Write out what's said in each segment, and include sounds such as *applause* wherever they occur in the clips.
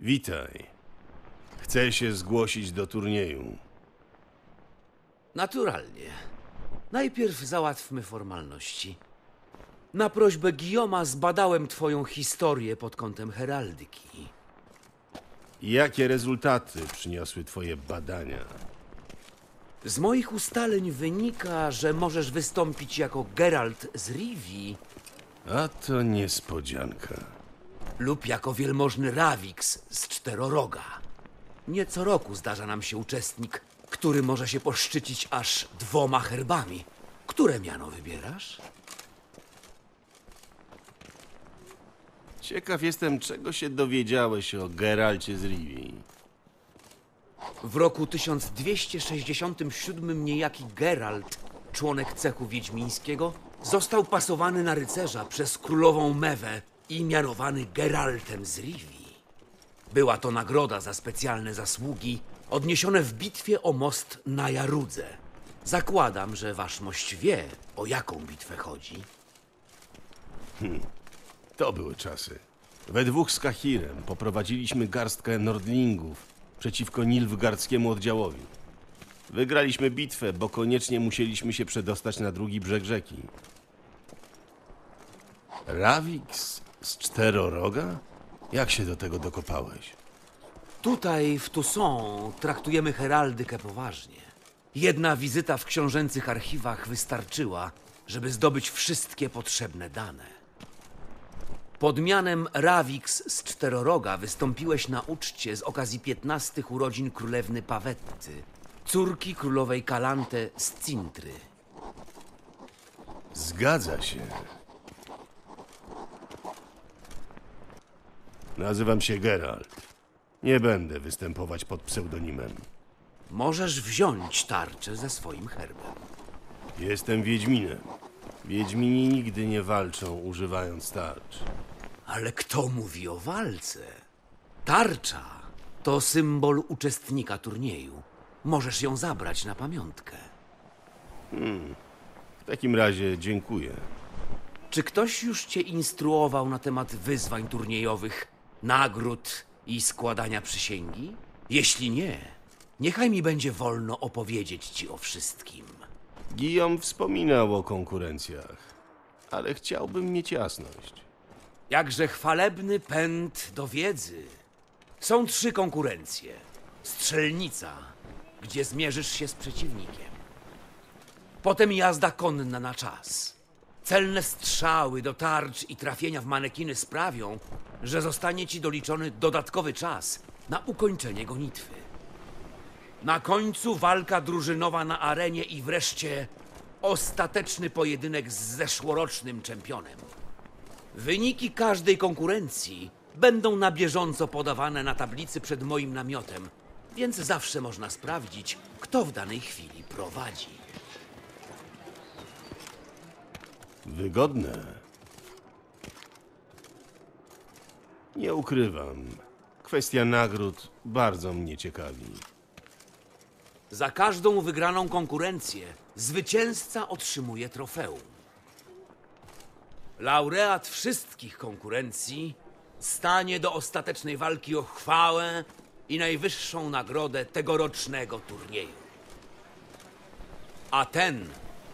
Witaj. Chcę się zgłosić do turnieju. Naturalnie. Najpierw załatwmy formalności. Na prośbę Gioma zbadałem twoją historię pod kątem heraldyki. Jakie rezultaty przyniosły twoje badania? Z moich ustaleń wynika, że możesz wystąpić jako Geralt z Rivii A to niespodzianka. Lub jako wielmożny Ravix z Czteroroga. Nie co roku zdarza nam się uczestnik, który może się poszczycić aż dwoma herbami. Które miano wybierasz? Ciekaw jestem, czego się dowiedziałeś o Geralcie z Rivii. W roku 1267 niejaki Geralt, członek cechu wiedźmińskiego, został pasowany na rycerza przez królową Mewę i mianowany Geraltem z Rivii. Była to nagroda za specjalne zasługi odniesione w bitwie o most na Jarudze. Zakładam, że wasz mość wie, o jaką bitwę chodzi. To były czasy. We dwóch z Kahirem poprowadziliśmy garstkę Nordlingów przeciwko Nilfgardzkiemu oddziałowi. Wygraliśmy bitwę, bo koniecznie musieliśmy się przedostać na drugi brzeg rzeki. Ravix z Czteroroga? Jak się do tego dokopałeś? Tutaj, w Toussaint, traktujemy heraldykę poważnie. Jedna wizyta w książęcych archiwach wystarczyła, żeby zdobyć wszystkie potrzebne dane. Pod mianem Ravix z Czteroroga wystąpiłeś na uczcie z okazji 15 urodzin królewny Pawetty, córki królowej Kalante z Cintry. Zgadza się. Nazywam się Geralt. Nie będę występować pod pseudonimem. Możesz wziąć tarczę ze swoim herbem. Jestem Wiedźminem. Wiedźmini nigdy nie walczą używając tarcz. Ale kto mówi o walce? Tarcza to symbol uczestnika turnieju. Możesz ją zabrać na pamiątkę. W takim razie dziękuję. Czy ktoś już cię instruował na temat wyzwań turniejowych, nagród i składania przysięgi? Jeśli nie, niechaj mi będzie wolno opowiedzieć ci o wszystkim. Guillaume wspominał o konkurencjach, ale chciałbym mieć jasność. Jakże chwalebny pęd do wiedzy. Są trzy konkurencje. Strzelnica, gdzie zmierzysz się z przeciwnikiem. Potem jazda konna na czas. Celne strzały do tarcz i trafienia w manekiny sprawią, że zostanie ci doliczony dodatkowy czas na ukończenie gonitwy. Na końcu walka drużynowa na arenie i wreszcie ostateczny pojedynek z zeszłorocznym czempionem. Wyniki każdej konkurencji będą na bieżąco podawane na tablicy przed moim namiotem, więc zawsze można sprawdzić, kto w danej chwili prowadzi. Wygodne. Nie ukrywam. Kwestia nagród bardzo mnie ciekawi. Za każdą wygraną konkurencję zwycięzca otrzymuje trofeum. Laureat wszystkich konkurencji stanie do ostatecznej walki o chwałę i najwyższą nagrodę tegorocznego turnieju. A ten,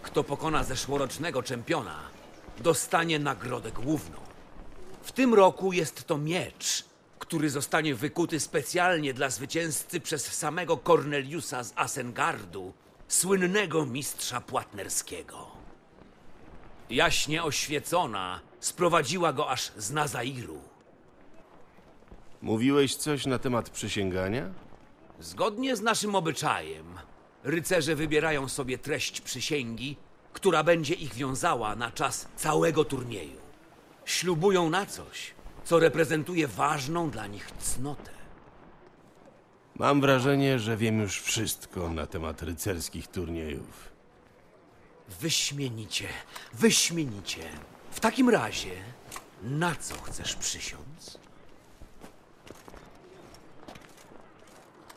kto pokona zeszłorocznego czempiona, dostanie nagrodę główną. W tym roku jest to miecz, który zostanie wykuty specjalnie dla zwycięzcy przez samego Corneliusa z Asengardu, słynnego mistrza płatnerskiego. Jaśnie oświecona sprowadziła go aż z Nazairu. Mówiłeś coś na temat przysięgania? Zgodnie z naszym obyczajem, rycerze wybierają sobie treść przysięgi, która będzie ich wiązała na czas całego turnieju. Ślubują na coś, co reprezentuje ważną dla nich cnotę. Mam wrażenie, że wiem już wszystko na temat rycerskich turniejów. Wyśmienicie, wyśmienicie. W takim razie, na co chcesz przysiąc?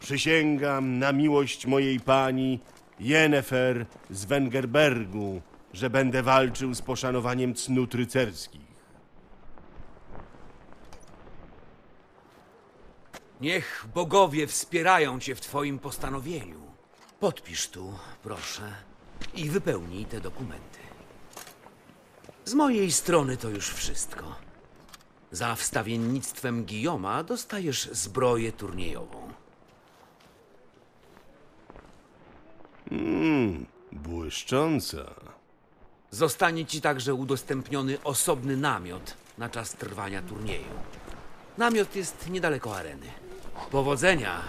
Przysięgam na miłość mojej pani Jennefer z Wengerbergu, że będę walczył z poszanowaniem cnót rycerskich. Niech bogowie wspierają cię w twoim postanowieniu. Podpisz tu, proszę, i wypełnij te dokumenty. Z mojej strony to już wszystko. Za wstawiennictwem Gijoma dostajesz zbroję turniejową. Błyszcząca. Zostanie ci także udostępniony osobny namiot na czas trwania turnieju. Namiot jest niedaleko areny. Powodzenia!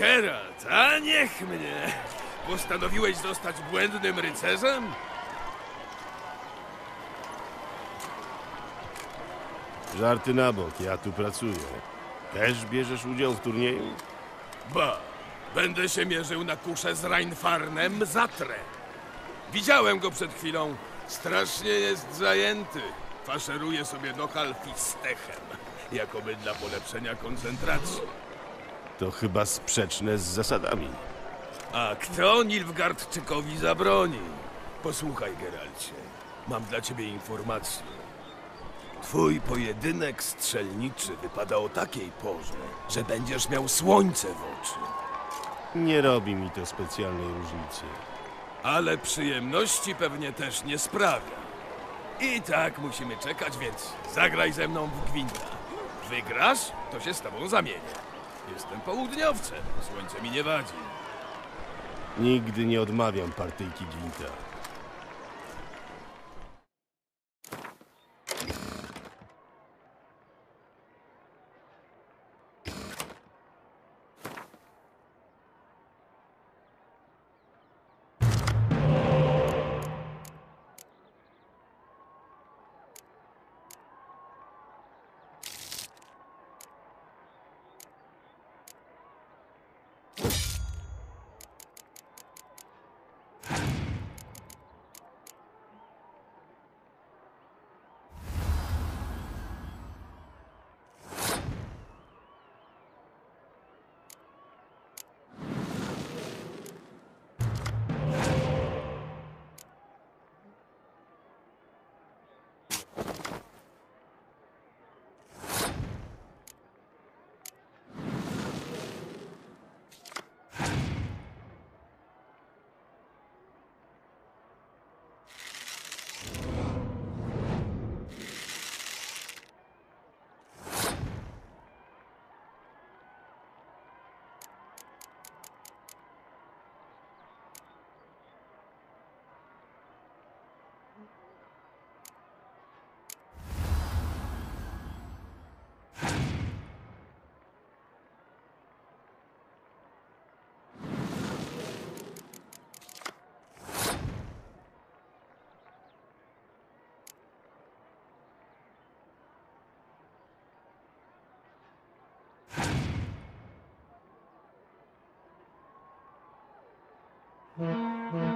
Geralt, a niech mnie! Postanowiłeś zostać błędnym rycerzem? Żarty na bok, ja tu pracuję. Też bierzesz udział w turnieju? Ba, będę się mierzył na kuszę z Reinfarnem Zatre. Widziałem go przed chwilą. Strasznie jest zajęty. Faszeruje sobie lokal fistechem, jakoby dla polepszenia koncentracji. To chyba sprzeczne z zasadami. A kto Nilfgaardczykowi zabroni? Posłuchaj, Geralcie. Mam dla ciebie informację. Twój pojedynek strzelniczy wypada o takiej porze, że będziesz miał słońce w oczy. Nie robi mi to specjalnej różnicy. Ale przyjemności pewnie też nie sprawia. I tak musimy czekać, więc zagraj ze mną w gwinta. Wygrasz, to się z tobą zamienię. Jestem południowcem, słońce mi nie wadzi. Nigdy nie odmawiam partyjki gwinta. you. Música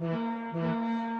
Mm-hmm.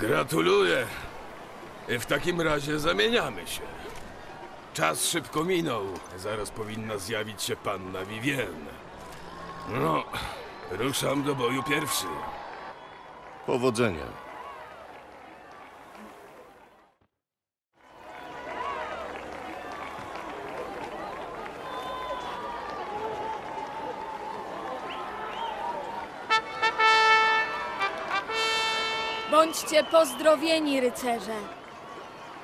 Gratuluję. W takim razie zamieniamy się. Czas szybko minął. Zaraz powinna zjawić się panna Vivienne. No, ruszam do boju pierwszy. Powodzenia. Bądźcie pozdrowieni, rycerze.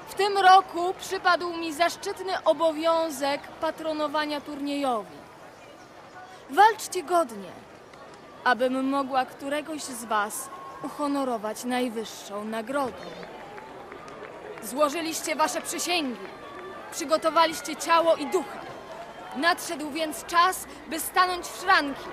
W tym roku przypadł mi zaszczytny obowiązek patronowania turniejowi. Walczcie godnie, abym mogła któregoś z was uhonorować najwyższą nagrodą. Złożyliście wasze przysięgi, przygotowaliście ciało i ducha. Nadszedł więc czas, by stanąć w szranki.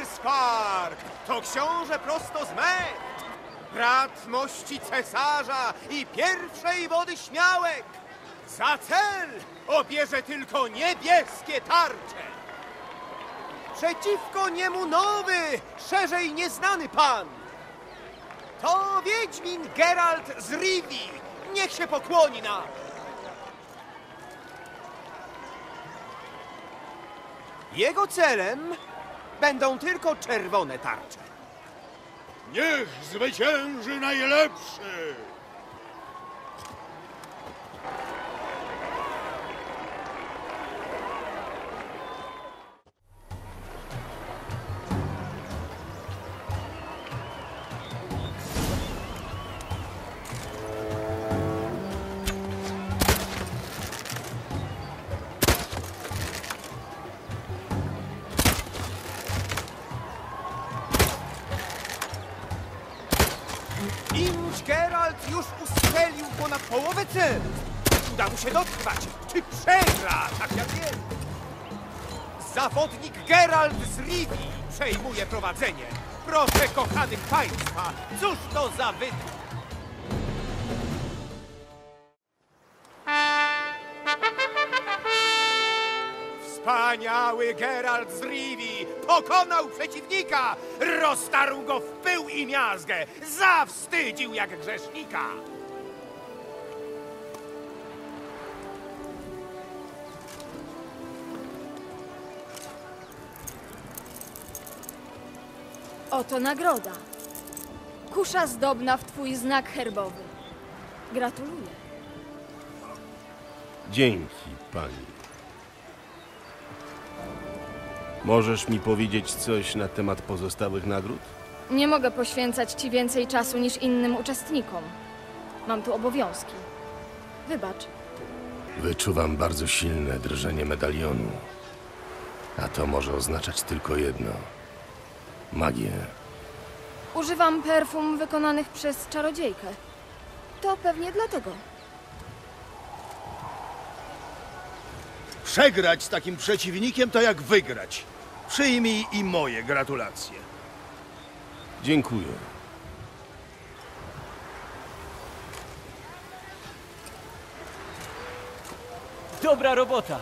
Akerspark! To książę prosto z Met! Brat mości cesarza i pierwszej wody śmiałek! Za cel obierze tylko niebieskie tarcze! Przeciwko niemu nowy, szerzej nieznany pan! To Wiedźmin Geralt z Rivi! Niech się pokłoni nam! Jego celem będą tylko czerwone tarcze. Niech zwycięży najlepszy! Przejmuje prowadzenie. Proszę kochanych państwa, cóż to za wydź? Wspaniały Geralt z Rivi pokonał przeciwnika, roztarł go w pył i miazgę, zawstydził jak grzesznika. Oto nagroda. Kusza zdobna w twój znak herbowy. Gratuluję. Dzięki, pani. Możesz mi powiedzieć coś na temat pozostałych nagród? Nie mogę poświęcać ci więcej czasu niż innym uczestnikom. Mam tu obowiązki. Wybacz. Wyczuwam bardzo silne drżenie medalionu. A to może oznaczać tylko jedno. Magię. Używam perfum wykonanych przez czarodziejkę. To pewnie dlatego. Przegrać z takim przeciwnikiem to jak wygrać. Przyjmij i moje gratulacje. Dziękuję. Dobra robota!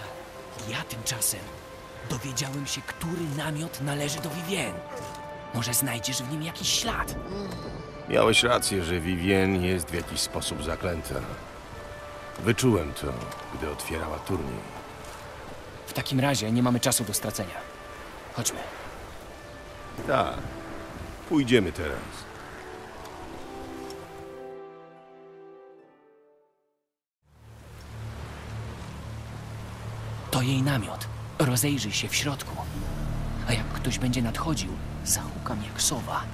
Ja tymczasem dowiedziałem się, który namiot należy do Vivien. Może znajdziesz w nim jakiś ślad? Miałeś rację, że Vivien jest w jakiś sposób zaklęta. Wyczułem to, gdy otwierała turniej. W takim razie nie mamy czasu do stracenia. Chodźmy. Tak. Pójdziemy teraz. To jej namiot. Rozejrzyj się w środku. A jak ktoś będzie nadchodził, zahukam jak sowa.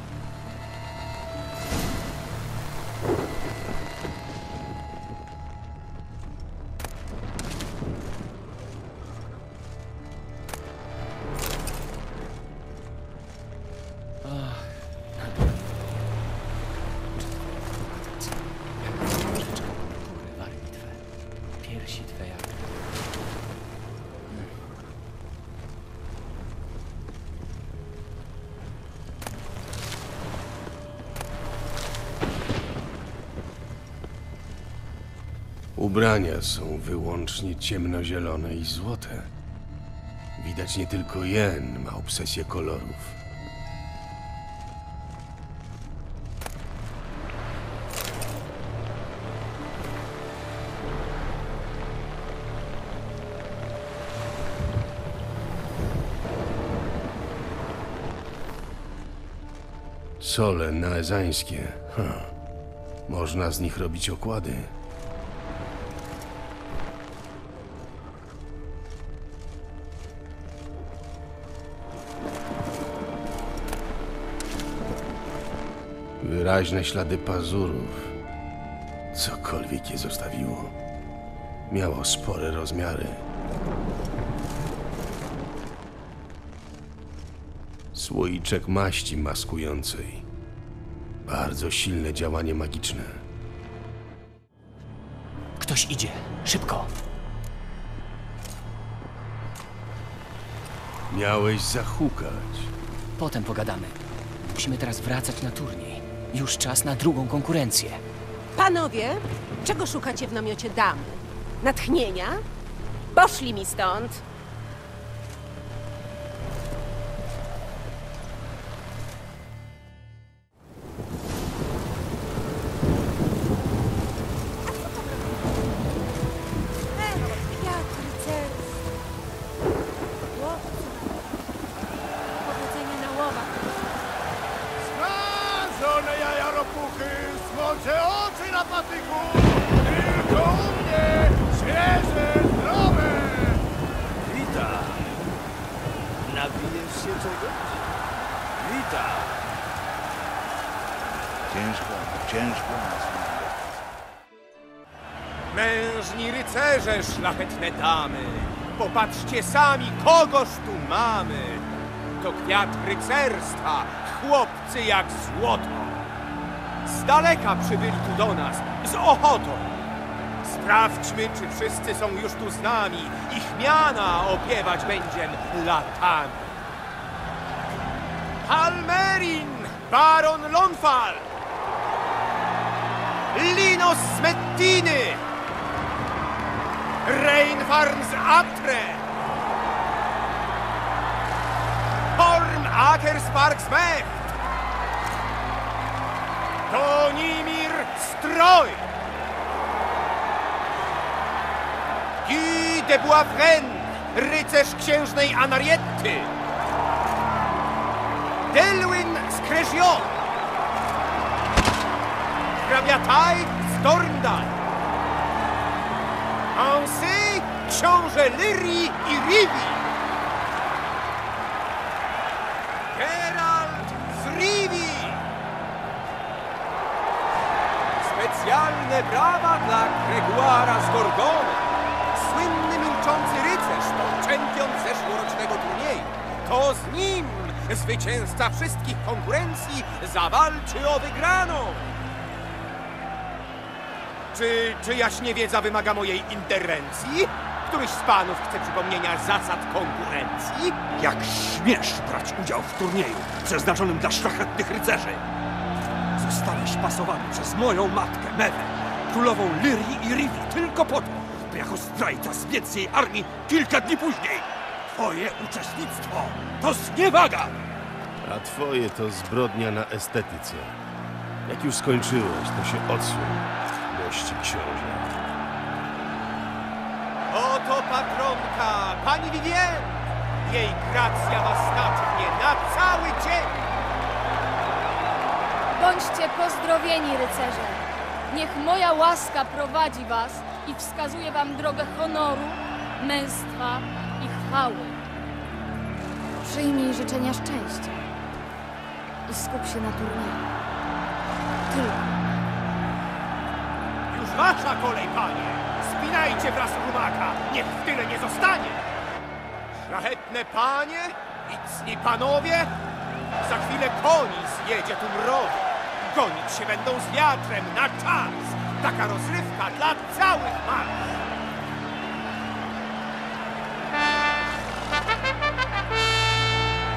Ubrania są wyłącznie ciemnozielone i złote. Widać nie tylko Jen ma obsesję kolorów. Sole naezańskie. Ha. Można z nich robić okłady. Wyraźne ślady pazurów. Cokolwiek je zostawiło. Miało spore rozmiary. Słoiczek maści maskującej. Bardzo silne działanie magiczne. Ktoś idzie. Szybko. Miałeś zahukać. Potem pogadamy. Musimy teraz wracać na turniej. Już czas na drugą konkurencję. Panowie, czego szukacie w namiocie damy? Natchnienia? Poszli mi stąd. Szlachetne damy, popatrzcie sami, kogoż tu mamy. To kwiat rycerstwa, chłopcy jak złoto. Z daleka przybyli tu do nas, z ochotą. Sprawdźmy, czy wszyscy są już tu z nami. Ich miana opiewać będziem latami. Palmerin, baron Lonfal, Linos Smettiny, Reinfarn z Atre! Horn Akersparks Mecht! Donimir Stroj! Guy de Boisfren, rycerz księżnej Anarietty! Delwyn z Kreżion! Hrabiataj z Dorndal! Ansy, książę Lyrii i Rivi. Geralt z Rivi. Specjalne brawa dla Gregoira z Gorgona. Słynny milczący rycerz, to czempion zeszłorocznego turnieju. To z nim zwycięzca wszystkich konkurencji zawalczy o wygraną. Czy czyjaś niewiedza wymaga mojej interwencji? Któryś z panów chce przypomnienia zasad konkurencji? Jak śmiesz brać udział w turnieju przeznaczonym dla szlachetnych rycerzy? Zostałeś pasowany przez moją matkę, Mewę, królową Lyrii i Rivi, tylko po to, by jako zdrajca zbiec z jej armii kilka dni później. Twoje uczestnictwo to zniewaga! A twoje to zbrodnia na estetyce. Jak już skończyłeś, to się odsuń, mości książę. Oto patronka, pani Vivien! Jej gracja was natchnie na cały dzień! Bądźcie pozdrowieni, rycerze. Niech moja łaska prowadzi was i wskazuje wam drogę honoru, męstwa i chwały. Przyjmij życzenia szczęścia i skup się na turnieju. Tylko. Wasza kolej, panie! Spinajcie wraz rumaka, niech w tyle nie zostanie! Szlachetne panie i cni panowie, za chwilę koni zjedzie tu mrowie. Gonić się będą z wiatrem na czas. Taka rozrywka dla całych mas.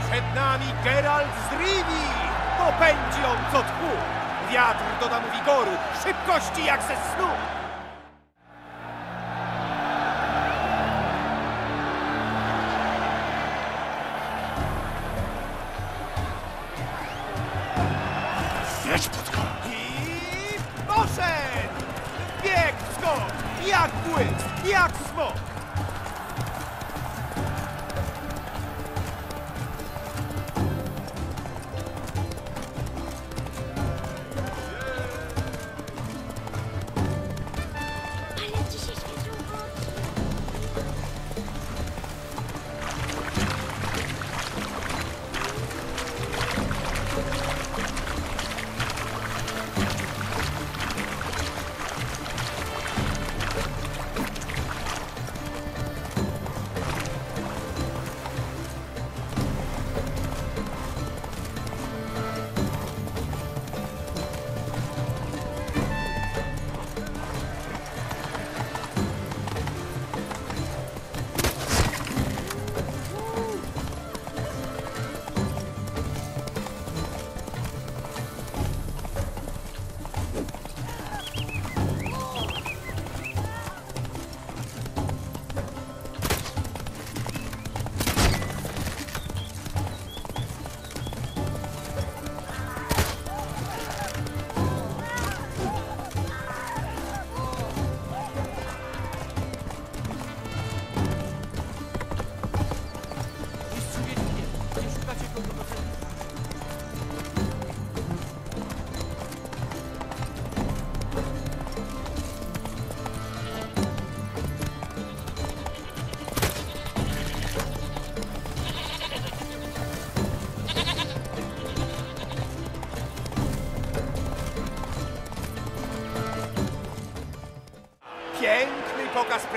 Przed nami Geralt z Rivi! Popędzi on co tchu! Wiatr doda mu wigoru, szybkości jak ze snu!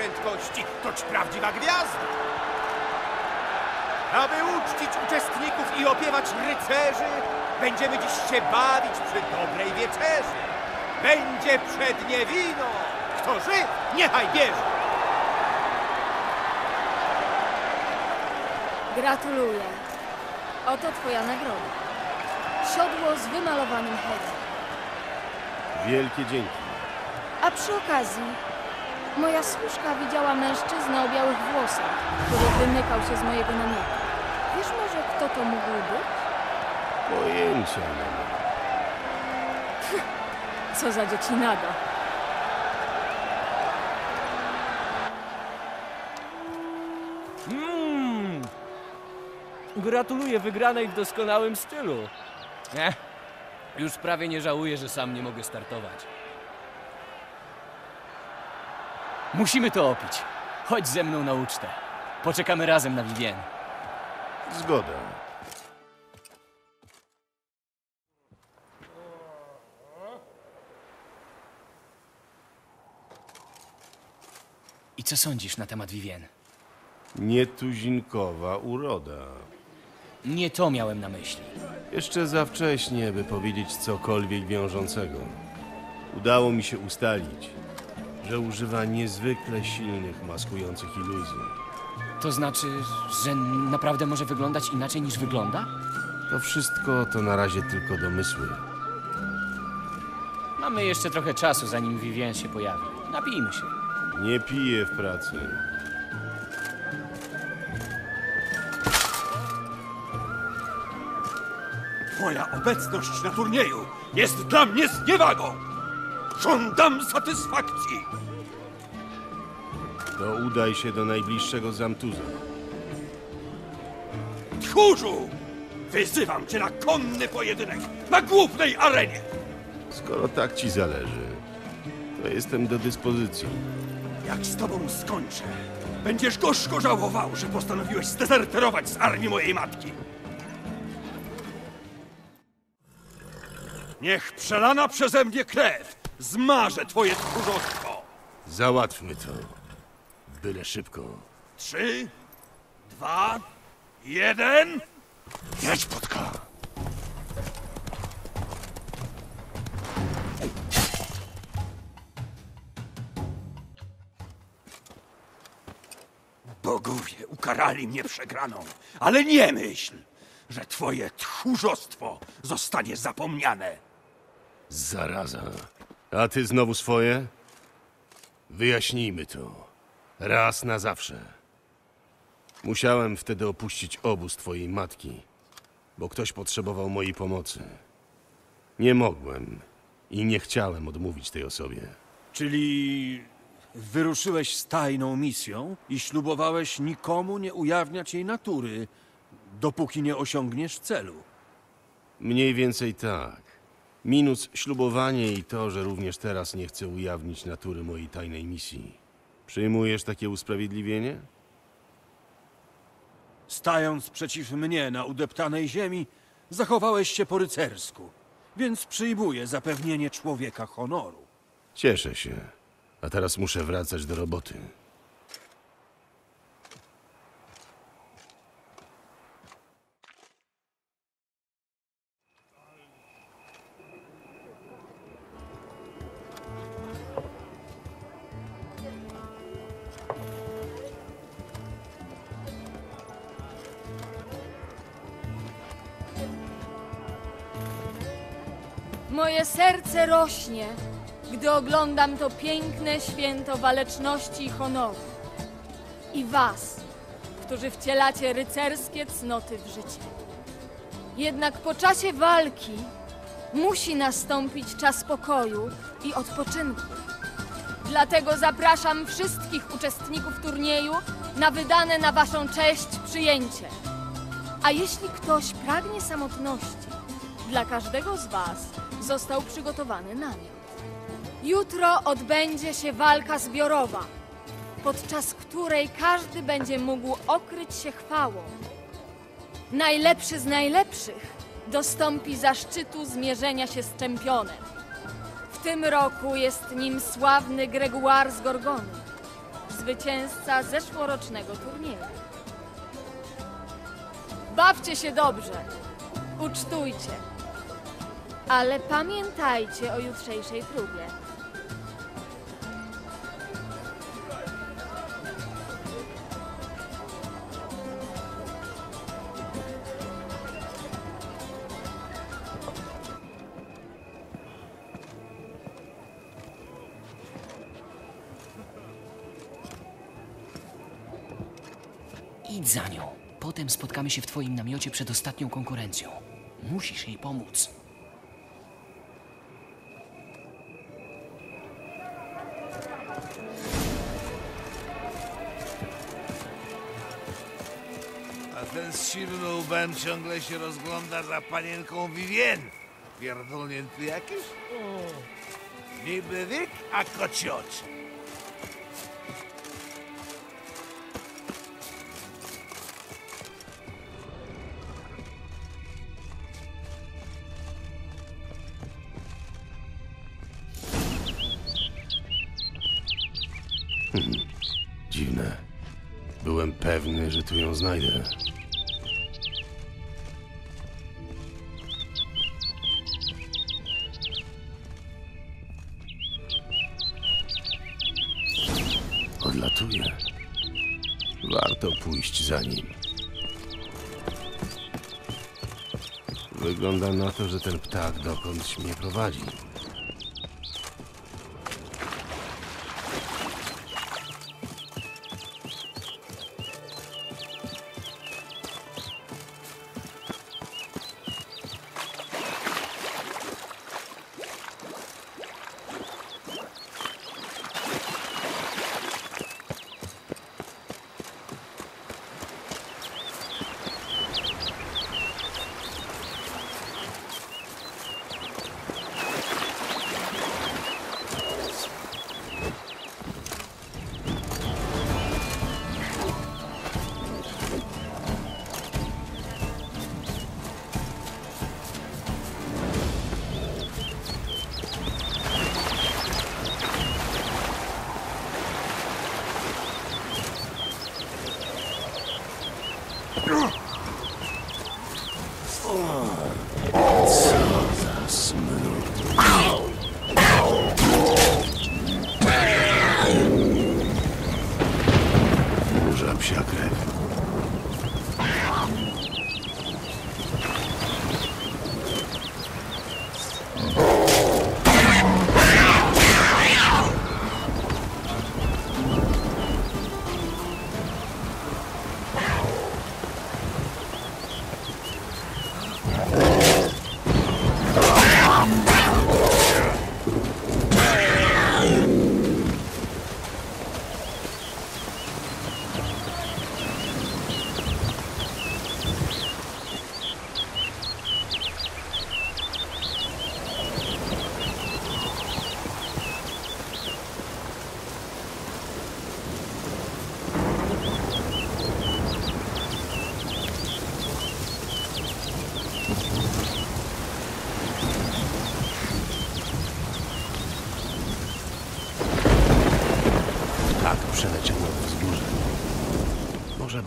Prędkości, toć prawdziwa gwiazda. Aby uczcić uczestników i opiewać rycerzy, będziemy dziś się bawić przy dobrej wieczerzy. Będzie przednie wino. Kto żyw, niechaj bierze. Gratuluję. Oto twoja nagroda. Siodło z wymalowanym hełmem. Wielkie dzięki. A przy okazji, moja służka widziała mężczyznę o białych włosach, który wymykał się z mojego namiotu. Wiesz może, kto to mógł być? Pojęcia nie mam. *laughs* Co za dziecinada. Mmm. Gratuluję wygranej w doskonałym stylu. Nie, już prawie nie żałuję, że sam nie mogę startować. Musimy to opić. Chodź ze mną na ucztę. Poczekamy razem na Vivienne. Zgoda. I co sądzisz na temat Vivienne? Nietuzinkowa uroda. Nie to miałem na myśli. Jeszcze za wcześnie, by powiedzieć cokolwiek wiążącego. Udało mi się ustalić, że używa niezwykle silnych maskujących iluzji. To znaczy, że naprawdę może wyglądać inaczej niż wygląda? To wszystko to na razie tylko domysły. Mamy jeszcze trochę czasu, zanim Vivienne się pojawi. Napijmy się. Nie piję w pracy. Twoja obecność na turnieju jest dla mnie zniewagą! Żądam satysfakcji! To udaj się do najbliższego zamtuza. Tchórzu! Wyzywam cię na konny pojedynek na głównej arenie! Skoro tak ci zależy, to jestem do dyspozycji. Jak z tobą skończę, będziesz gorzko żałował, że postanowiłeś zdezerterować z armii mojej matki. Niech przelana przeze mnie krew zmaże twoje tchórzostwo. Załatwmy to. Byle szybko. Trzy, dwa, jeden... Jedź, Potka! Bogowie ukarali mnie przegraną, ale nie myśl, że twoje tchórzostwo zostanie zapomniane. Zaraza. A ty znowu swoje? Wyjaśnijmy to. Raz na zawsze. Musiałem wtedy opuścić obóz twojej matki, bo ktoś potrzebował mojej pomocy. Nie mogłem i nie chciałem odmówić tej osobie. Czyli Wyruszyłeś z tajną misją i ślubowałeś nikomu nie ujawniać jej natury, dopóki nie osiągniesz celu. Mniej więcej tak. Minus ślubowanie i to, że również teraz nie chcę ujawnić natury mojej tajnej misji. Przyjmujesz takie usprawiedliwienie? Stając przeciw mnie na udeptanej ziemi, zachowałeś się po rycersku, więc przyjmuję zapewnienie człowieka honoru. Cieszę się. A teraz muszę wracać do roboty. Serce rośnie, gdy oglądam to piękne święto waleczności i honoru. I was, którzy wcielacie rycerskie cnoty w życie. Jednak po czasie walki musi nastąpić czas pokoju i odpoczynku. Dlatego zapraszam wszystkich uczestników turnieju na wydane na waszą cześć przyjęcie. A jeśli ktoś pragnie samotności, dla każdego z Was został przygotowany namiot. Jutro odbędzie się walka zbiorowa, podczas której każdy będzie mógł okryć się chwałą. Najlepszy z najlepszych dostąpi zaszczytu zmierzenia się z czempionem. W tym roku jest nim sławny Gregoire z Gorgony, zwycięzca zeszłorocznego turnieju. Bawcie się dobrze, ucztujcie. Ale pamiętajcie o jutrzejszej próbie. Idź za nią. Potem spotkamy się w twoim namiocie przed ostatnią konkurencją. Musisz jej pomóc. Ben ciągle się rozgląda za panienką Vivien. Pierdolnięty jakiś? Niby wiek, a kocioci. Dziwne. Byłem pewny, że tu ją znajdę. To, że ten ptak dokądś mnie prowadzi.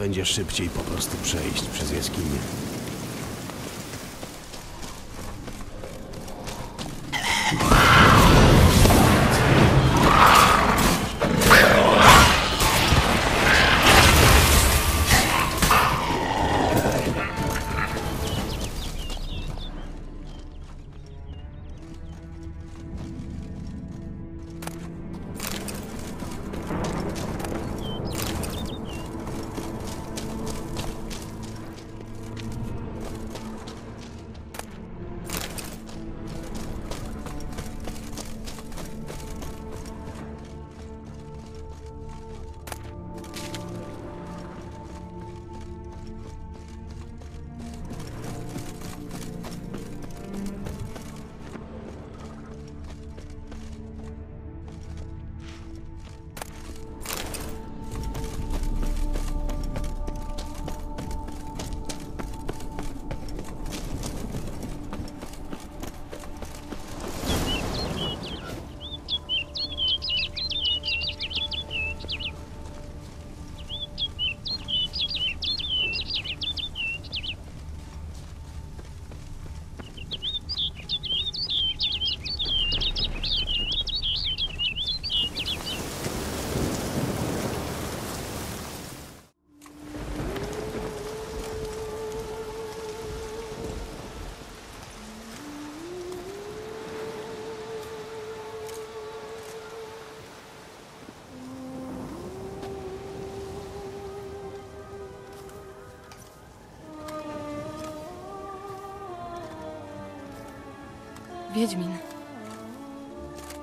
Będzie szybciej po prostu przejść przez jaskinię.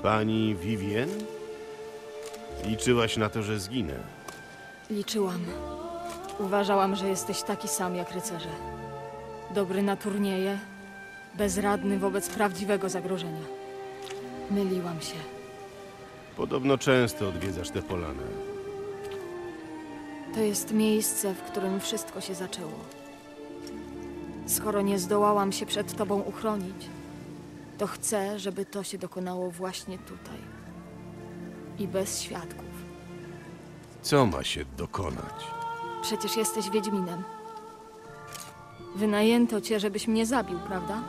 Pani Vivien? Liczyłaś na to, że zginę. liczyłam. Uważałam, że jesteś taki sam jak rycerze. Dobry na turnieje, bezradny wobec prawdziwego zagrożenia. Myliłam się. Podobno często odwiedzasz tę polanę. To jest miejsce, w którym wszystko się zaczęło. Skoro nie zdołałam się przed tobą uchronić, to chcę, żeby to się dokonało właśnie tutaj. I bez świadków. Co ma się dokonać? Przecież jesteś Wiedźminem. Wynajęto cię, żebyś mnie zabił, prawda?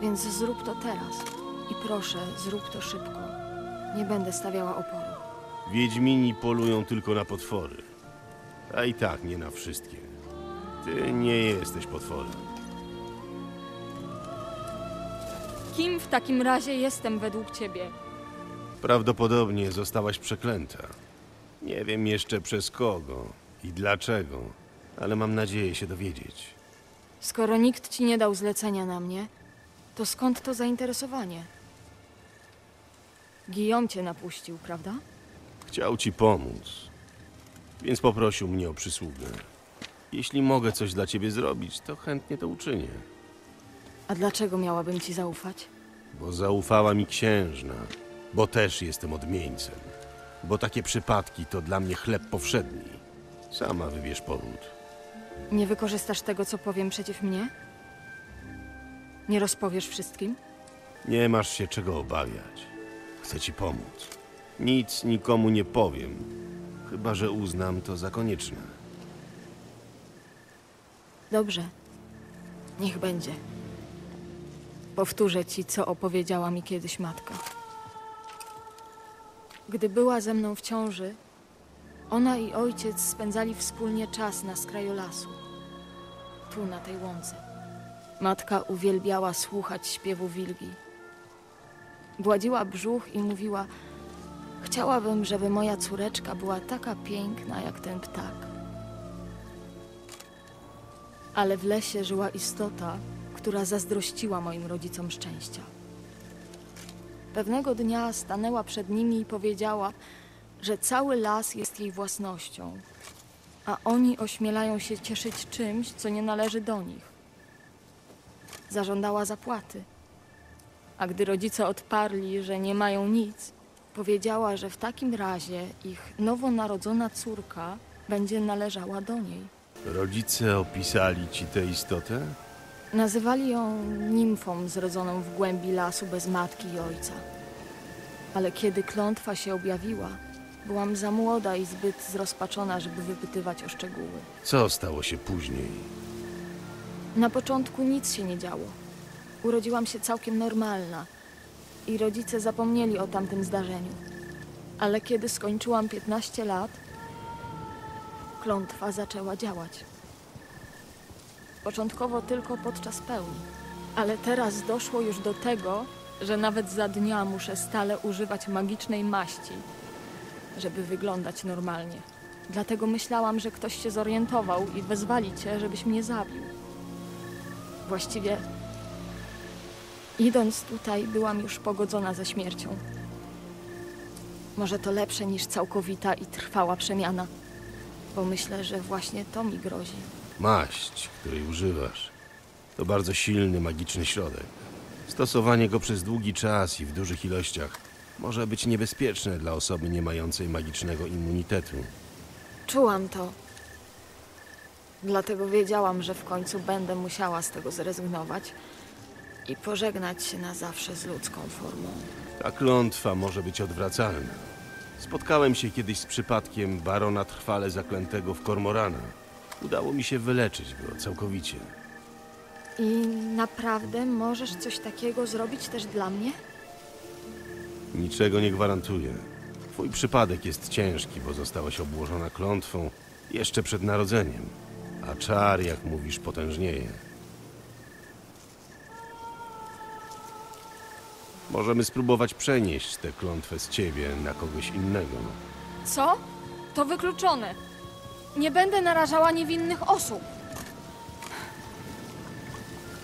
Więc zrób to teraz. I proszę, zrób to szybko. Nie będę stawiała oporu. Wiedźmini polują tylko na potwory. A i tak nie na wszystkie. Ty nie jesteś potworem. Kim w takim razie jestem według ciebie? Prawdopodobnie zostałaś przeklęta. Nie wiem jeszcze przez kogo i dlaczego, ale mam nadzieję się dowiedzieć. Skoro nikt ci nie dał zlecenia na mnie, to skąd to zainteresowanie? Guillaume cię napuścił, prawda? Chciał ci pomóc, więc poprosił mnie o przysługę. Jeśli mogę coś dla ciebie zrobić, to chętnie to uczynię. A dlaczego miałabym ci zaufać? Bo zaufała mi księżna, bo też jestem odmieńcem. Bo takie przypadki to dla mnie chleb powszedni. Sama wybierz powód. Nie wykorzystasz tego, co powiem przeciw mnie? Nie rozpowiesz wszystkim? Nie masz się czego obawiać. Chcę ci pomóc. Nic nikomu nie powiem, chyba że uznam to za konieczne. Dobrze. Niech będzie. Powtórzę ci, co opowiedziała mi kiedyś matka. Gdy była ze mną w ciąży, ona i ojciec spędzali wspólnie czas na skraju lasu. Tu, na tej łące. Matka uwielbiała słuchać śpiewu wilgi. Gładziła brzuch i mówiła: Chciałabym, żeby moja córeczka była taka piękna jak ten ptak. Ale w lesie żyła istota, która zazdrościła moim rodzicom szczęścia. Pewnego dnia stanęła przed nimi i powiedziała, że cały las jest jej własnością, a oni ośmielają się cieszyć czymś, co nie należy do nich. Zażądała zapłaty. A gdy rodzice odparli, że nie mają nic, powiedziała, że w takim razie ich nowonarodzona córka będzie należała do niej. Rodzice opisali ci tę istotę? Nazywali ją nimfą zrodzoną w głębi lasu bez matki i ojca. Ale kiedy klątwa się objawiła, Byłam za młoda i zbyt zrozpaczona, żeby wypytywać o szczegóły. Co stało się później? Na początku nic się nie działo. Urodziłam się całkiem normalna i rodzice zapomnieli o tamtym zdarzeniu. Ale kiedy skończyłam 15 lat, klątwa zaczęła działać. Początkowo tylko podczas pełni, ale teraz doszło już do tego, że nawet za dnia muszę stale używać magicznej maści, żeby wyglądać normalnie. Dlatego myślałam, że ktoś się zorientował i wezwali cię, żebyś mnie zabił. Właściwie, idąc tutaj, byłam już pogodzona ze śmiercią. Może to lepsze niż całkowita i trwała przemiana, bo myślę, że właśnie to mi grozi. Maść, której używasz, to bardzo silny magiczny środek. Stosowanie go przez długi czas i w dużych ilościach może być niebezpieczne dla osoby nie mającej magicznego immunitetu. Czułam to. Dlatego wiedziałam, że w końcu będę musiała z tego zrezygnować i pożegnać się na zawsze z ludzką formą. Ta klątwa może być odwracalna. Spotkałem się kiedyś z przypadkiem barona trwale zaklętego w Kormorana. Udało mi się wyleczyć go całkowicie. I naprawdę możesz coś takiego zrobić też dla mnie? Niczego nie gwarantuję. Twój przypadek jest ciężki, bo zostałaś obłożona klątwą jeszcze przed narodzeniem. A czar, jak mówisz, potężnieje. Możemy spróbować przenieść tę klątwę z ciebie na kogoś innego. Co? To wykluczone. Nie będę narażała niewinnych osób.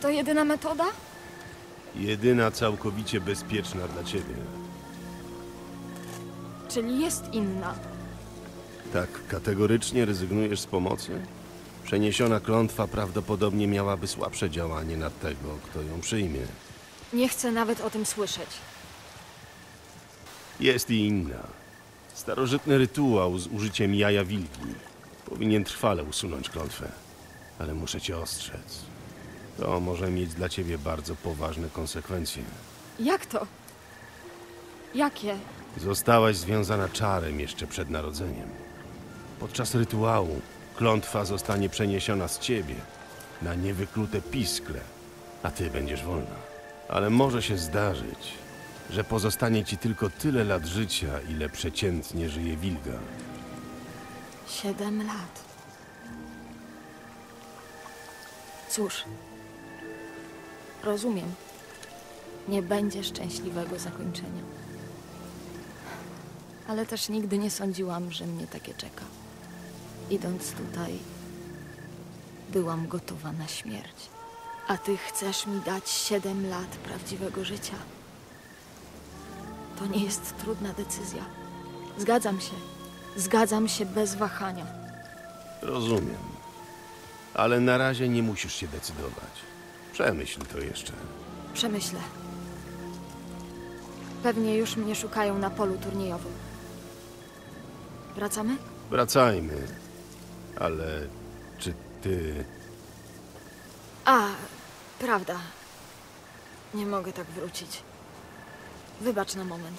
To jedyna metoda? Jedyna całkowicie bezpieczna dla ciebie. Czyli jest inna. Tak kategorycznie rezygnujesz z pomocy? Przeniesiona klątwa prawdopodobnie miałaby słabsze działanie na tego, kto ją przyjmie. Nie chcę nawet o tym słyszeć. Jest i inna. Starożytny rytuał z użyciem jaja wilki. Powinien trwale usunąć klątwę. Ale muszę cię ostrzec. To może mieć dla ciebie bardzo poważne konsekwencje. Jak to? Jakie? Zostałaś związana czarem jeszcze przed narodzeniem. Podczas rytuału klątwa zostanie przeniesiona z ciebie na niewyklute piskle, a ty będziesz wolna. Ale może się zdarzyć, że pozostanie ci tylko tyle lat życia, ile przeciętnie żyje wilga. Siedem lat. Cóż, rozumiem. Nie będzie szczęśliwego zakończenia. Ale też nigdy nie sądziłam, że mnie takie czeka. Idąc tutaj, byłam gotowa na śmierć. A ty chcesz mi dać siedem lat prawdziwego życia. To nie jest trudna decyzja. Zgadzam się. Zgadzam się bez wahania. Rozumiem. Ale na razie nie musisz się decydować. Przemyśl to jeszcze. Przemyślę. Pewnie już mnie szukają na polu turniejowym. Wracamy? Wracajmy. Ale czy ty... A, prawda. Nie mogę tak wrócić. Wybacz na moment.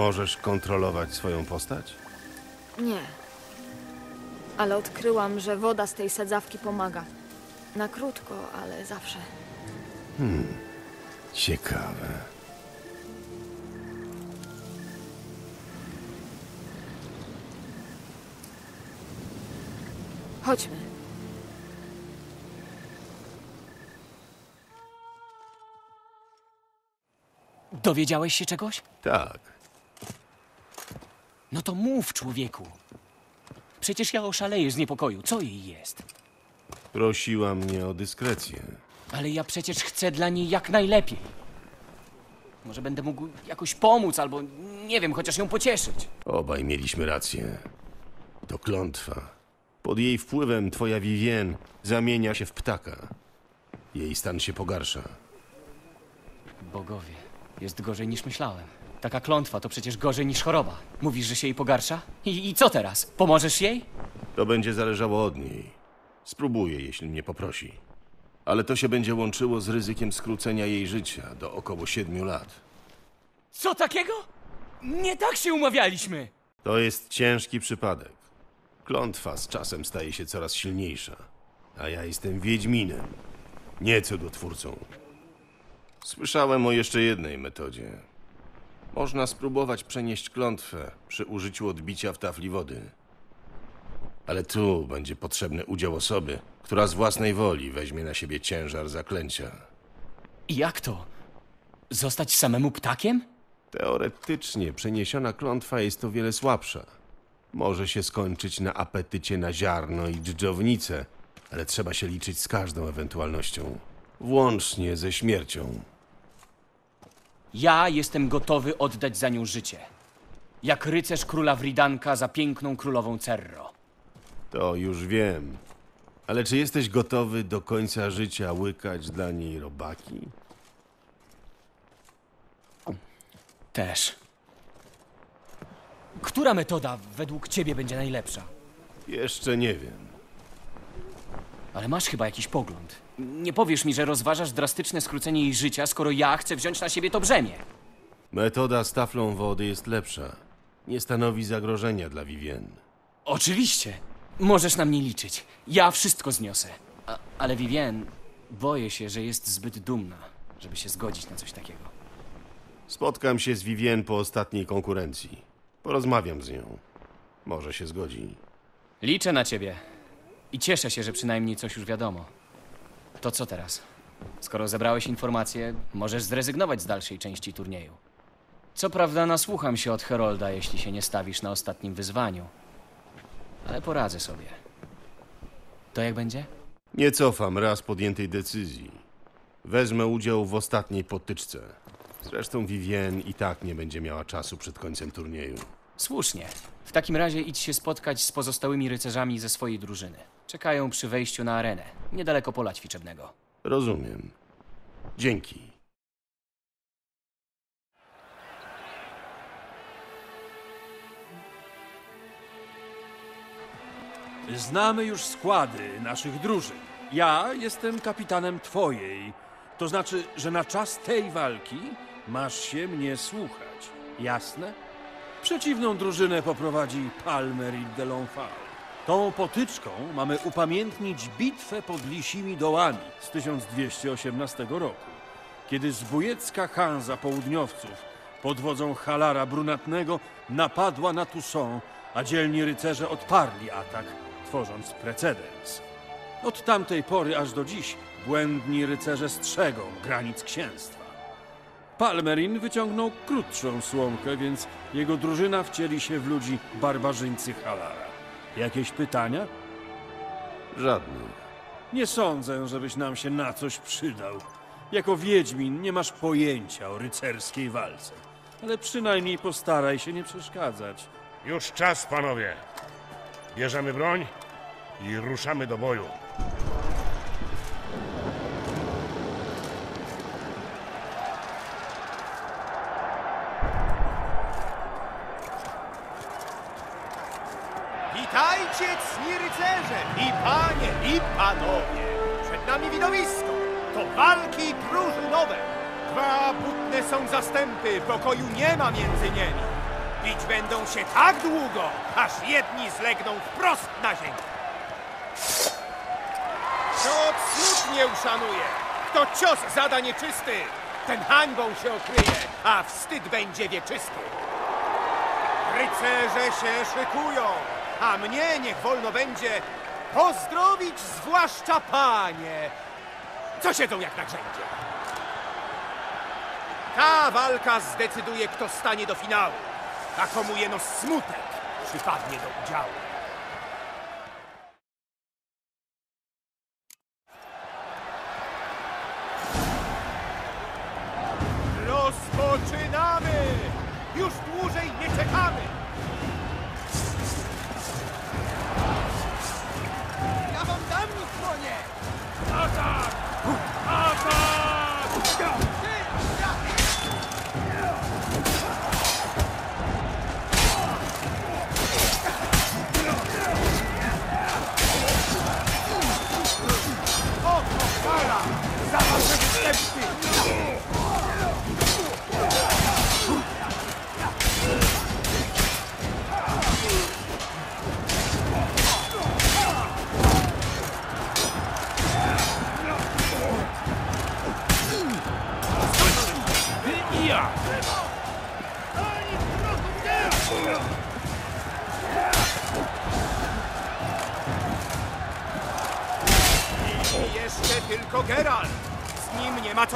Możesz kontrolować swoją postać? Nie. Ale odkryłam, że woda z tej sadzawki pomaga. Na krótko, ale zawsze. Ciekawe. Chodźmy. Dowiedziałeś się czegoś? Tak. No to mów, człowieku. Przecież ja oszaleję z niepokoju. Co jej jest? Prosiła mnie o dyskrecję. Ale ja przecież chcę dla niej jak najlepiej. Może będę mógł jakoś pomóc, albo nie wiem, chociaż ją pocieszyć. Obaj mieliśmy rację. To klątwa. Pod jej wpływem twoja Vivien zamienia się w ptaka. Jej stan się pogarsza. Bogowie, jest gorzej niż myślałem. Taka klątwa to przecież gorzej niż choroba. Mówisz, że się jej pogarsza? I, I co teraz? Pomożesz jej? To będzie zależało od niej. Spróbuję, jeśli mnie poprosi. Ale to się będzie łączyło z ryzykiem skrócenia jej życia do około siedmiu lat. Co takiego? Nie tak się umawialiśmy! To jest ciężki przypadek. Klątwa z czasem staje się coraz silniejsza. A ja jestem Wiedźminem, nie cudotwórcą. Słyszałem o jeszcze jednej metodzie. Można spróbować przenieść klątwę przy użyciu odbicia w tafli wody. Ale tu będzie potrzebny udział osoby, która z własnej woli weźmie na siebie ciężar zaklęcia. I Jak to? Zostać samemu ptakiem? Teoretycznie przeniesiona klątwa jest o wiele słabsza. Może się skończyć na apetycie na ziarno i dżdżownicę, ale trzeba się liczyć z każdą ewentualnością, włącznie ze śmiercią. Ja jestem gotowy oddać za nią życie. Jak rycerz króla Wridanka za piękną królową Cerro. To już wiem. Ale czy jesteś gotowy do końca życia łykać dla niej robaki? Też. Która metoda według ciebie będzie najlepsza? Jeszcze nie wiem. Ale masz chyba jakiś pogląd. Nie powiesz mi, że rozważasz drastyczne skrócenie jej życia, skoro ja chcę wziąć na siebie to brzemię. Metoda z taflą wody jest lepsza. Nie stanowi zagrożenia dla Vivien. Oczywiście. Możesz na mnie liczyć. Ja wszystko zniosę. A, ale Vivien, boję się, że jest zbyt dumna, żeby się zgodzić na coś takiego. Spotkam się z Vivien po ostatniej konkurencji. Porozmawiam z nią. Może się zgodzi. Liczę na ciebie. I cieszę się, że przynajmniej coś już wiadomo. To co teraz? Skoro zebrałeś informacje, możesz zrezygnować z dalszej części turnieju. Co prawda nasłucham się od Herolda, jeśli się nie stawisz na ostatnim wyzwaniu. Ale poradzę sobie. To jak będzie? Nie cofam raz podjętej decyzji. Wezmę udział w ostatniej potyczce. Zresztą Vivien i tak nie będzie miała czasu przed końcem turnieju. Słusznie. W takim razie idź się spotkać z pozostałymi rycerzami ze swojej drużyny. Czekają przy wejściu na arenę, niedaleko pola ćwiczebnego. Rozumiem. Dzięki. Znamy już składy naszych drużyn. Ja jestem kapitanem twojej. To znaczy, że na czas tej walki masz się mnie słuchać. Jasne? Przeciwną drużynę poprowadzi Palmer i Delonfal. Tą potyczką mamy upamiętnić bitwę pod Lisimi Dołami z 1218 roku, kiedy zbójecka Hanza Południowców pod wodzą Halara Brunatnego napadła na Toussaint, a dzielni rycerze odparli atak, tworząc precedens. Od tamtej pory aż do dziś błędni rycerze strzegą granic księstwa. Palmerin wyciągnął krótszą słomkę, więc jego drużyna wcieli się w ludzi barbarzyńcy Halara. Jakieś pytania? Żadnych. Nie sądzę, żebyś nam się na coś przydał. Jako wiedźmin nie masz pojęcia o rycerskiej walce, ale przynajmniej postaraj się nie przeszkadzać. Już czas, panowie. Bierzemy broń i ruszamy do boju. Zastępy, pokoju nie ma między nimi. Bić będą się tak długo, aż jedni zlegną wprost na ziemię. Kto cnót nie uszanuje, kto cios zada nieczysty, ten hańbą się okryje, a wstyd będzie wieczysty. Rycerze się szykują, a mnie niech wolno będzie pozdrowić zwłaszcza panie, co siedzą jak na grzędzie. Ta walka zdecyduje, kto stanie do finału, a komu jeno smutek przypadnie do udziału.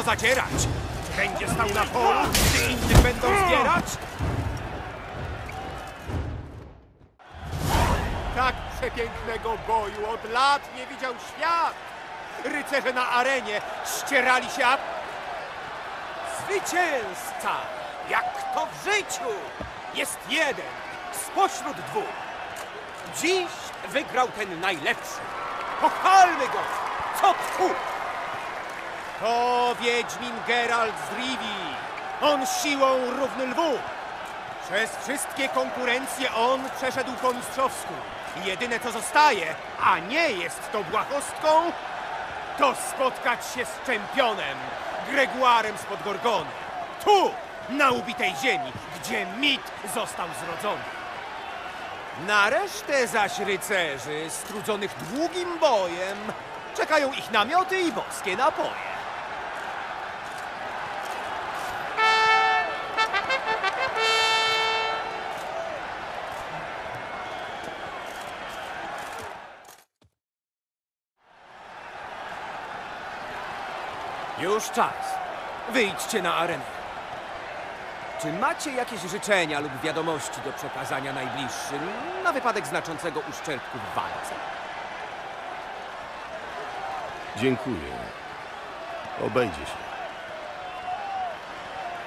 Zacierać. Będzie stał na polu, gdy inni będą zbierać? Tak przepięknego boju od lat nie widział świat. Rycerze na arenie ścierali się, a zwycięzca, jak to w życiu, jest jeden spośród dwóch. Dziś wygrał ten najlepszy. Pochwalmy go! Co tchu! To Wiedźmin Geralt z Rivii. On siłą równy lwu. Przez wszystkie konkurencje on przeszedł po mistrzowsku. Jedyne co zostaje, a nie jest to błahostką, to spotkać się z czempionem, Greguarem spod Gorgony. Tu, na ubitej ziemi, gdzie mit został zrodzony. Na resztę zaś rycerzy, strudzonych długim bojem, czekają ich namioty i boskie napoje. Już czas. Wyjdźcie na arenę. Czy macie jakieś życzenia lub wiadomości do przekazania najbliższym na wypadek znaczącego uszczerbku w walce? Dziękuję. Obejdzie się.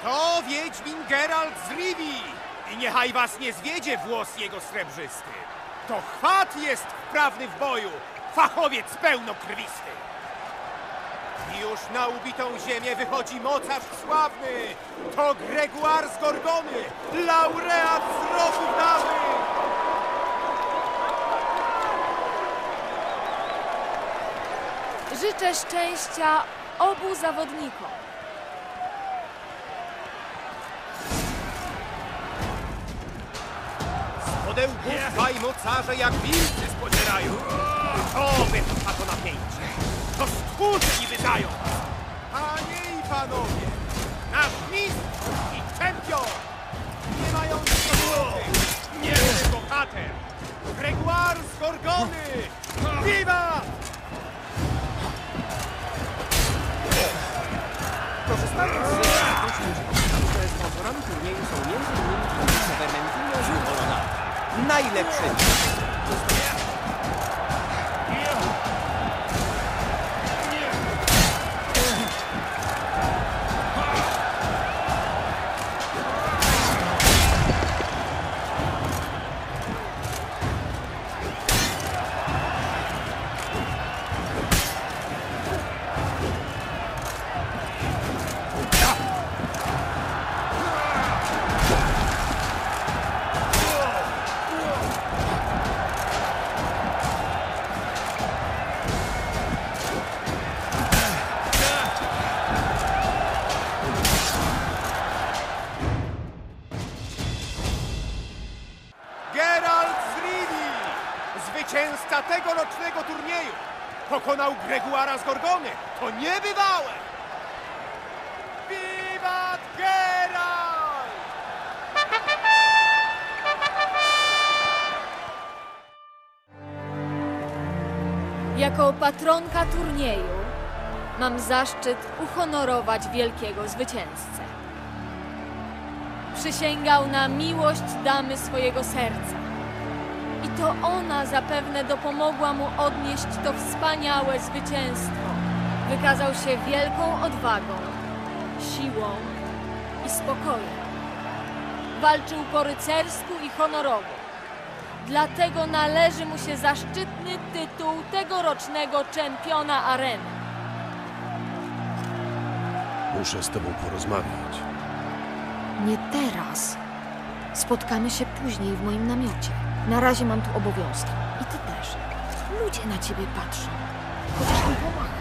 To Wiedźmin Geralt z Rivii i niechaj was nie zwiedzie włos jego srebrzysty. To chwat jest wprawny w boju, fachowiec pełnokrwisty. I już na ubitą ziemię wychodzi mocarz sławny. To Greguar z Gorgony, laureat z roku dawnych. Życzę szczęścia obu zawodnikom. Podełków dwaj mocarze jak wilcy spodzierają. To wytrwa to napięcie. To skórze niby dają. Panie i panowie, nasz mistrz i czempion nie mają nic Niezły bohater. Gregoire z Gorgony. Viva! Korzystając z że sponsorami turnieju są m.in. Severmentino i Coronado. Greguara z Gorgony. To niebywałe! Wiwat Geralt! Jako patronka turnieju mam zaszczyt uhonorować wielkiego zwycięzcę. Przysięgał na miłość damy swojego serca. To ona zapewne dopomogła mu odnieść to wspaniałe zwycięstwo. Wykazał się wielką odwagą, siłą i spokojem. Walczył po rycersku i honorowo. Dlatego należy mu się zaszczytny tytuł tegorocznego czempiona areny. Muszę z tobą porozmawiać. Nie teraz. Spotkamy się później w moim namiocie. Na razie mam tu obowiązki. I ty też. Ludzie na ciebie patrzą. Chociaż im pomagam.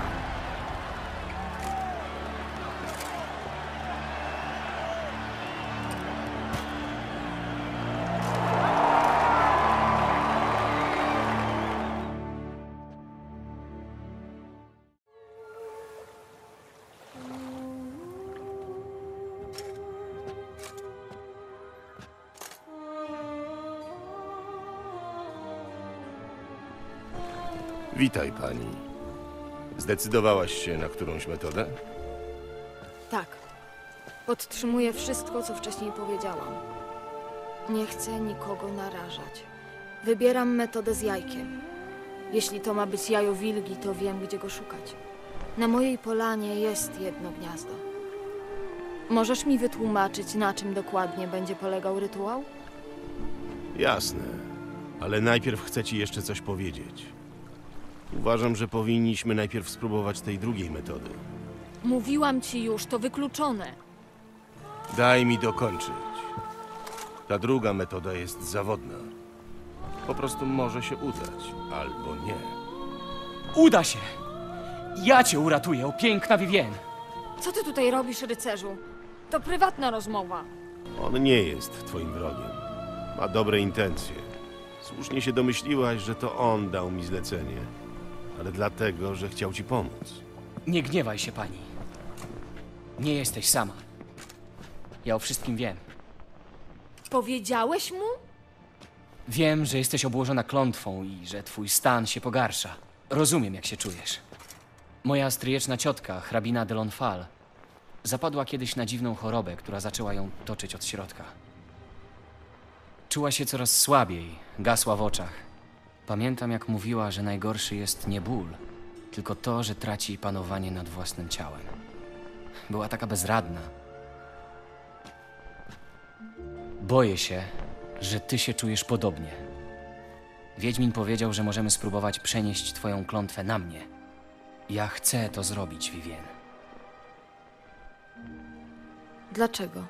Witaj, pani. Zdecydowałaś się na którąś metodę? Tak. Podtrzymuję wszystko, co wcześniej powiedziałam. Nie chcę nikogo narażać. Wybieram metodę z jajkiem. Jeśli to ma być jajo wilgi, to wiem, gdzie go szukać. Na mojej polanie jest jedno gniazdo. Możesz mi wytłumaczyć, na czym dokładnie będzie polegał rytuał? Jasne, ale najpierw chcę ci jeszcze coś powiedzieć. Uważam, że powinniśmy najpierw spróbować tej drugiej metody. Mówiłam ci już, to wykluczone. Daj mi dokończyć. Ta druga metoda jest zawodna. Po prostu może się udać, albo nie. Uda się! Ja cię uratuję, o piękna Vivien! Co ty tutaj robisz, rycerzu? To prywatna rozmowa. On nie jest twoim wrogiem. Ma dobre intencje. Słusznie się domyśliłaś, że to on dał mi zlecenie. Ale dlatego, że chciał ci pomóc. Nie gniewaj się, pani. Nie jesteś sama. Ja o wszystkim wiem. Powiedziałeś mu? Wiem, że jesteś obłożona klątwą i że twój stan się pogarsza. Rozumiem, jak się czujesz. Moja stryjeczna ciotka, hrabina de Lonfal, zapadła kiedyś na dziwną chorobę, która zaczęła ją toczyć od środka. Czuła się coraz słabiej, gasła w oczach. Pamiętam, jak mówiła, że najgorszy jest nie ból, tylko to, że traci panowanie nad własnym ciałem. Była taka bezradna. Boję się, że ty się czujesz podobnie. Wiedźmin powiedział, że możemy spróbować przenieść twoją klątwę na mnie. Ja chcę to zrobić, Vivien, Dlaczego?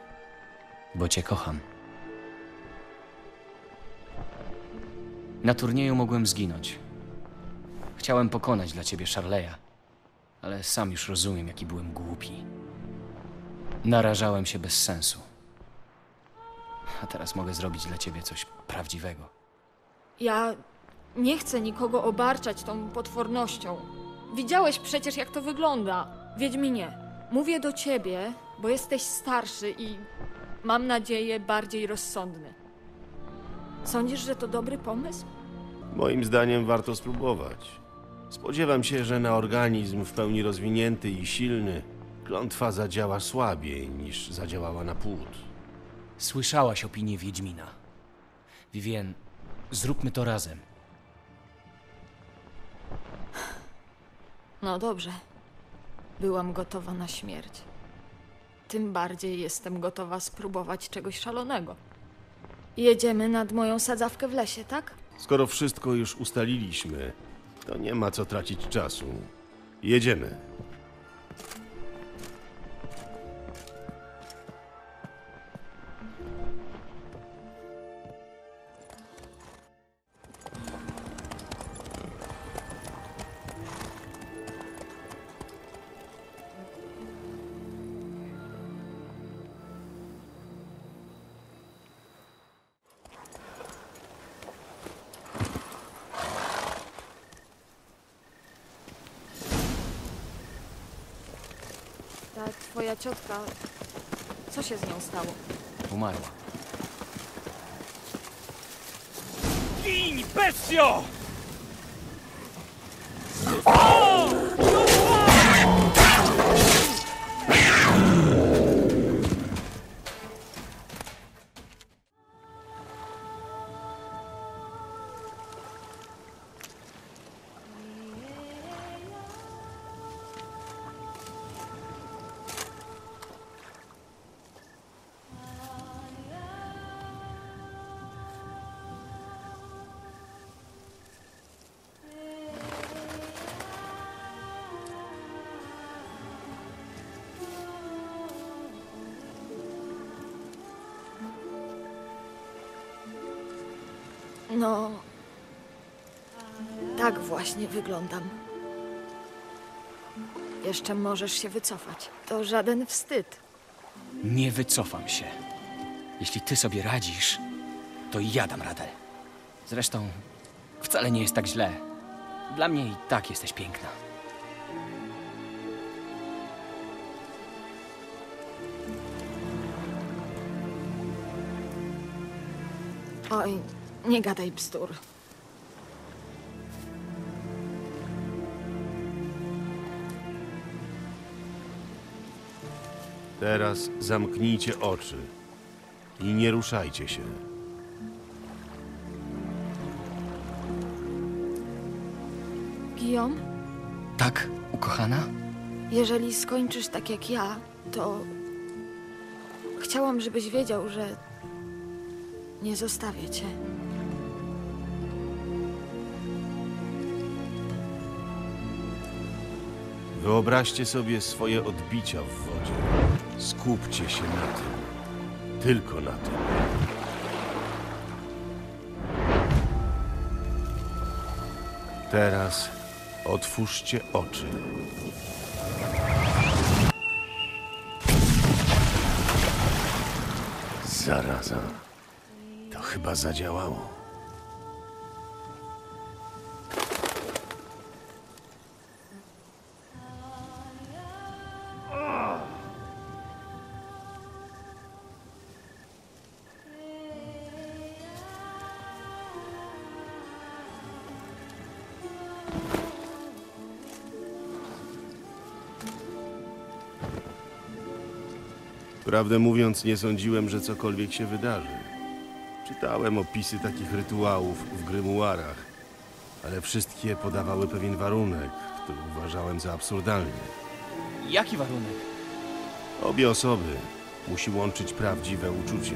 bo cię kocham. Na turnieju mogłem zginąć. Chciałem pokonać dla ciebie Charleya, ale sam już rozumiem, jaki byłem głupi. Narażałem się bez sensu. A teraz mogę zrobić dla ciebie coś prawdziwego. Ja nie chcę nikogo obarczać tą potwornością. Widziałeś przecież, jak to wygląda. Wiedźminie, mówię do ciebie, bo jesteś starszy i mam nadzieję bardziej rozsądny. Sądzisz, że to dobry pomysł? Moim zdaniem warto spróbować. Spodziewam się, że na organizm w pełni rozwinięty i silny klątwa zadziała słabiej niż zadziałała na płód. Słyszałaś opinię Wiedźmina. Vivien, zróbmy to razem. No dobrze. Byłam gotowa na śmierć. Tym bardziej jestem gotowa spróbować czegoś szalonego. Jedziemy nad moją sadzawkę w lesie, tak? Skoro wszystko już ustaliliśmy, to nie ma co tracić czasu. Jedziemy. Ciotka. Co się z nią stało? Umarła. Gin, bestio! No. Tak właśnie wyglądam. Jeszcze możesz się wycofać. To żaden wstyd. Nie wycofam się. Jeśli ty sobie radzisz, to i ja dam radę. Zresztą wcale nie jest tak źle. Dla mnie i tak jesteś piękna. Oj, nie gadaj bzdur. Teraz zamknijcie oczy i nie ruszajcie się. Guillaume, Tak, ukochana? jeżeli skończysz tak jak ja, to. Chciałam, żebyś wiedział, że. Nie zostawię cię. Wyobraźcie sobie swoje odbicia w wodzie. Skupcie się na tym. Tylko na tym. Teraz otwórzcie oczy. Zaraza. To chyba zadziałało. Prawdę mówiąc, nie sądziłem, że cokolwiek się wydarzy. Czytałem opisy takich rytuałów w grymuarach, ale wszystkie podawały pewien warunek, który uważałem za absurdalny. Jaki warunek? Obie osoby musi łączyć prawdziwe uczucie.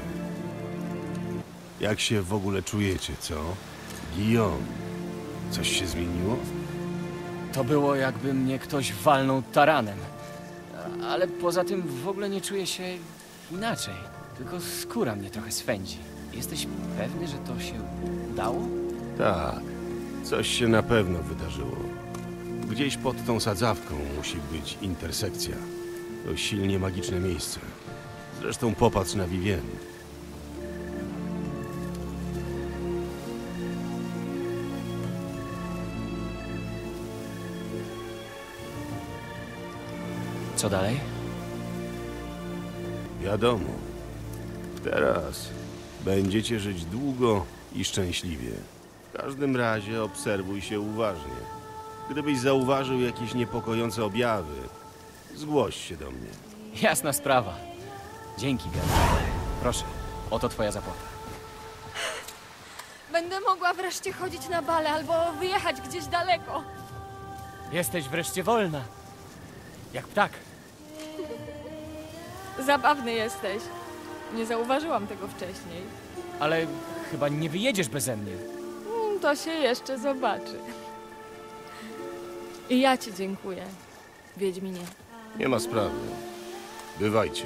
Jak się w ogóle czujecie, co? Guillaume, coś się zmieniło? To było jakby mnie ktoś walnął taranem. Ale poza tym w ogóle nie czuję się inaczej. Tylko skóra mnie trochę swędzi. Jesteś pewny, że to się udało? Tak, coś się na pewno wydarzyło. Gdzieś pod tą sadzawką musi być intersekcja. To silnie magiczne miejsce. Zresztą popatrz na Vivien. Co dalej? Wiadomo. Teraz będziecie żyć długo i szczęśliwie. W każdym razie obserwuj się uważnie. Gdybyś zauważył jakieś niepokojące objawy, zgłoś się do mnie. Jasna sprawa. Dzięki, Gabi. Proszę, oto twoja zapłata. Będę mogła wreszcie chodzić na bale albo wyjechać gdzieś daleko. Jesteś wreszcie wolna. Jak ptak. Zabawny jesteś. Nie zauważyłam tego wcześniej. Ale chyba nie wyjedziesz beze mnie. Mm, To się jeszcze zobaczy. I ja ci dziękuję, Wiedźminie. Nie ma sprawy. Bywajcie.